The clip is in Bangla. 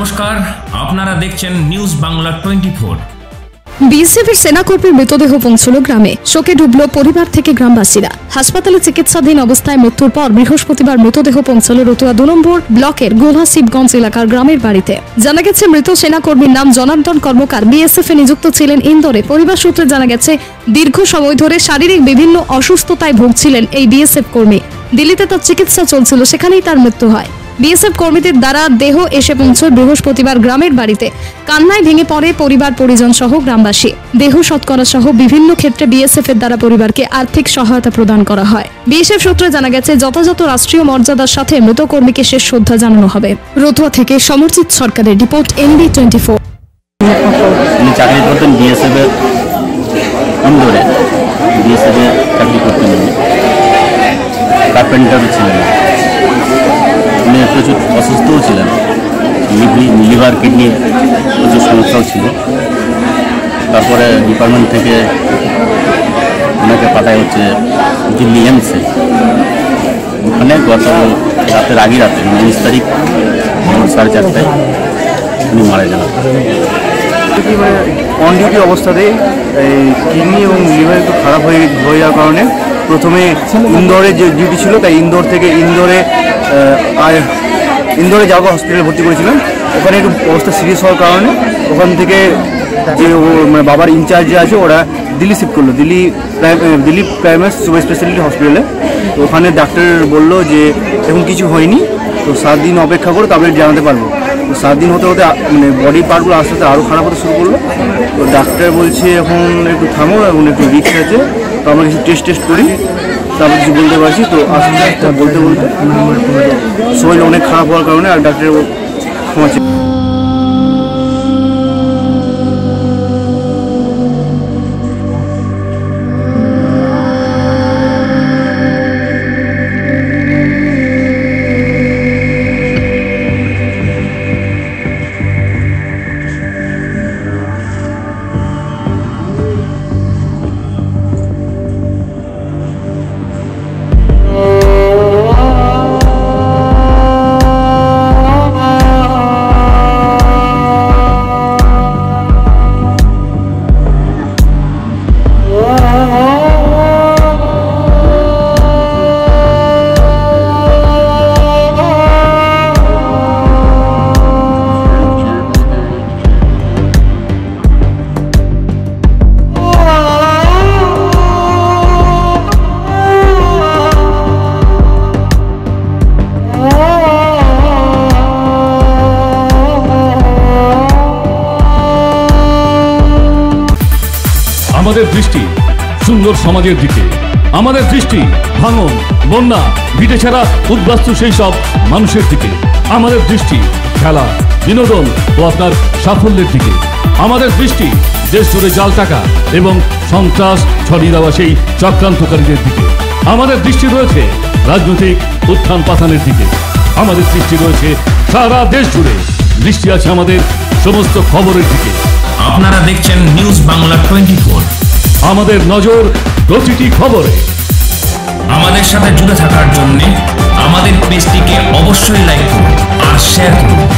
নমস্কার, আপনারা দেখছেন নিউজ বাংলা টোয়েন্টি ফোর। বিএসএফের সেনাকর্মীর মৃতদেহ পৌঁছল গ্রামে। শোকে ডুবল পরিবার থেকে গ্রামবাসীরা। হাসপাতালে চিকিৎসাধীন অবস্থায় মৃত্যুর পর বৃহস্পতিবার মৃতদেহ পৌঁছল রতুয়া দু নম্বর ব্লকের গোলা শিবগঞ্জ এলাকার গ্রামের বাড়িতে। জানা গেছে, মৃত সেনাকর্মীর নাম জনার্দন কর্মকার। বিএসএফ এ নিযুক্ত ছিলেন ইন্দোরে পরিবার সূত্রে জানা গেছে, দীর্ঘ সময় ধরে শারীরিক বিভিন্ন অসুস্থতায় ভুগছিলেন এই বিএসএফ কর্মী। দিল্লিতে তার চিকিৎসা চলছিল, সেখানেই তার মৃত্যু হয়। বিএসএফ কর্মীদের দ্বারা দেহ এসে পৌঁছয় বৃহস্পতিবার গ্রামের বাড়িতে। কান্নায় ভেঙে পড়ে পরিবার পরিজন সহ গ্রামবাসী। দেহ সৎকরা সহ বিভিন্ন ক্ষেত্রে বিএসএফ এর দ্বারা পরিবারকে আর্থিক সহায়তা প্রদান করা হয়। বিএসএফ সূত্রে জানা গেছে, যথাযথ রাষ্ট্রীয় মর্যাদার সাথে মৃত কর্মীকে শেষ শ্রদ্ধা জানানো হবে। রতুয়া থেকে সমর্জিত সরকারের report, NB twenty four. Carpenter ছিলেন। প্রচুর অসুস্থও ছিলেন। লিভি- লিভার কিডনির প্রচুর সমস্যাও ছিল। তারপরে ডিপার্টমেন্ট থেকে ওনাকে পাঠায় হচ্ছে দিল্লি এমসে ওখানে গত রাতের আগের রাতে মানে উনিশ তারিখ, সাড়ে চারটায় উনি মারা যান। অন ডিউটি অবস্থাতে এই কিডনি এবং লিভার একটু খারাপ হয়ে হয়ে যাওয়ার কারণে প্রথমে ইন্দোরে যে ডিউটি ছিল, তাই ইন্দোর থেকে ইন্দোরে ইন্দোরে যাওয়া হসপিটালে ভর্তি করেছিলাম। ওখানে একটু অবস্থা সিরিয়াস হওয়ার কারণে ওখান থেকে যে মানে বাবার ইনচার্জ যে আছে, ওরা দিল্লি শিফট করল। Delhi Delhi primary super speciality হসপিটালে তো ওখানে ডাক্তার বলল যে, এখন কিছু হয়নি, তো সাত দিন অপেক্ষা করে, তারপরে জানাতে পারব। তো সাত দিন হতে হতে মানে বডি পার্টগুলো আস্তে আস্তে আরও খারাপ হতে শুরু করল। তো ডাক্তার বলছে, এখন একটু থামো, এখন একটু রিক্স আছে। তো আমরা কিছু টেস্ট টেস্ট করি, তারপর কিছু বলতে পারছি, তো আস্তে আস্তে বলতে বলতে শরীর অনেক খারাপ হওয়ার কারণে আর ডাক্তারের ক্ষমা Whoa. আমাদের দৃষ্টি সুন্দর সমাজের দিকে। আমাদের দৃষ্টি ভাঙন, বন্যা ভিটে ছাড়া উদ্বাস্তু সেই সব মানুষের দিকে। আমাদের দৃষ্টি খেলা, বিনোদন ও আপনার সাফল্যের দিকে। আমাদের দৃষ্টি দেশ জুড়ে জাল টাকা এবং সন্ত্রাস ছড়িয়ে দেওয়া সেই চক্রান্তকারীদের দিকে। আমাদের দৃষ্টি রয়েছে রাজনৈতিক উত্থান পাথানের দিকে। আমাদের দৃষ্টি রয়েছে সারা দেশ জুড়ে দৃষ্টি আছে আমাদের সমস্ত খবরের দিকে। আপনারা দেখছেন নিউজ বাংলা টোয়েন্টি ফোর। আমাদের নজর প্রতিটি খবরে। আমাদের সাথে জুড়ে থাকার জন্য আমাদের পেজটিকে অবশ্যই লাইক করুন আর শেয়ার করুন।